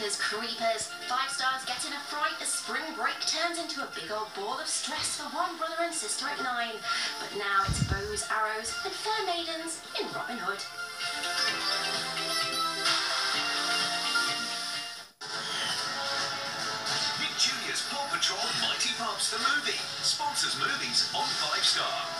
Creepers. Five stars get in a fright as spring break turns into a big old ball of stress for one brother and sister at nine. But now it's bows, arrows, and fair maidens in Robin Hood. Nick Jr.'s Paw Patrol Mighty Pups the movie sponsors movies on Five Star.